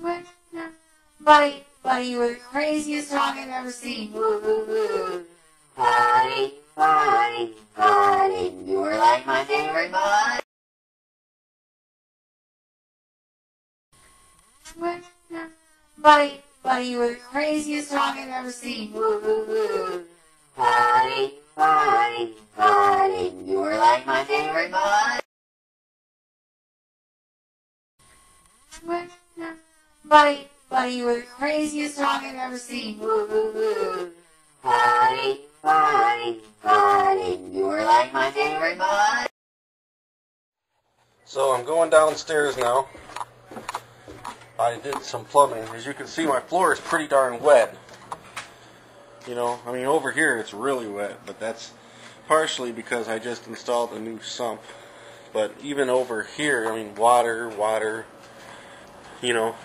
Buddy, buddy, you were the craziest dog I've ever seen. Buddy, buddy, buddy, you were like my favorite bud. Buddy, buddy, you were the craziest dog I've ever seen. Buddy, buddy, buddy, you were like my favorite bud. Buddy, buddy, you were the craziest dog I've ever seen. Woo. Buddy, buddy, buddy, you were like my favorite bud. So I'm going downstairs now. I did some plumbing. As you can see, my floor is pretty darn wet. You know, I mean, over here it's really wet, but that's partially because I just installed a new sump. But even over here, I mean, water, water, you know,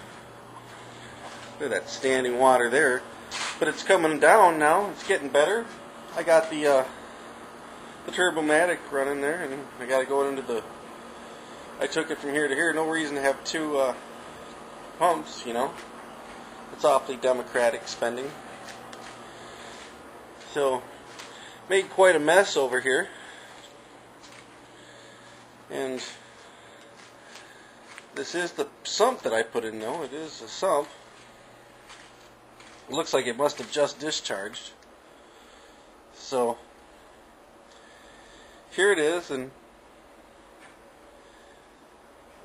look at that standing water there. But it's coming down now. It's getting better. I got the uh, the Turbomatic running there, and I got to go into the. I took it from here to here. No reason to have two uh, pumps, you know. It's awfully democratic spending. So, made quite a mess over here. And this is the sump that I put in though. It is a sump. Looks like it must have just discharged. So, here it is and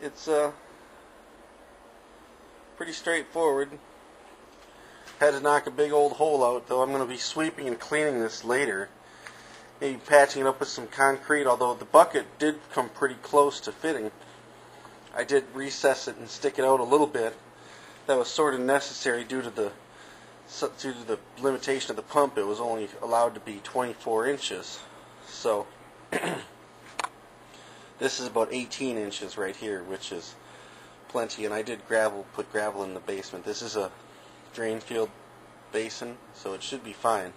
it's uh pretty straightforward. Had to knock a big old hole out, though I'm going to be sweeping and cleaning this later. Maybe patching it up with some concrete, although the bucket did come pretty close to fitting. I did recess it and stick it out a little bit. That was sort of necessary due to the due to the limitation of the pump. It was only allowed to be 24 inches. So this is about 18 inches right here, which is plenty. And I did gravel, put gravel in the basement. This is a drain field basin, so it should be fine.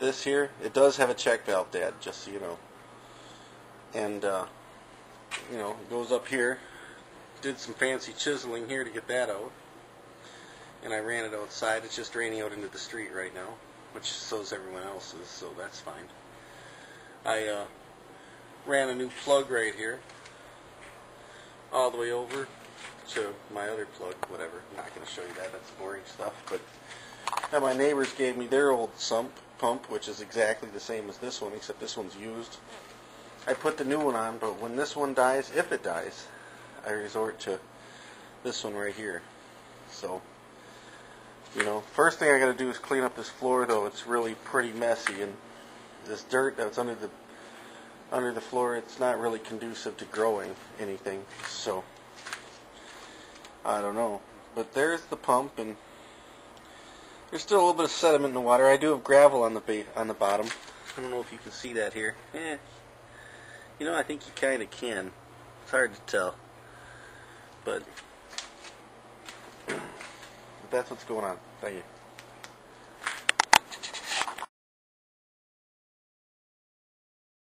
This here, it does have a check valve, Dad, just so you know. And, uh, you know, it goes up here. Did some fancy chiseling here to get that out. And I ran it outside. It's just draining out into the street right now, which so is everyone else's, so that's fine. I uh, ran a new plug right here, all the way over to my other plug, whatever. I'm not going to show you that. That's boring stuff. But and my neighbors gave me their old sump pump, which is exactly the same as this one, except this one's used. I put the new one on, but when this one dies, if it dies, I resort to this one right here. So, you know, first thing I got to do is clean up this floor, though. It's really pretty messy, and this dirt that's under the under the floor, it's not really conducive to growing anything. So, I don't know. But there's the pump, and there's still a little bit of sediment in the water. I do have gravel on the ba- on the bottom. I don't know if you can see that here. Eh. You know, I think you kind of can. It's hard to tell. But, but that's what's going on. Thank you.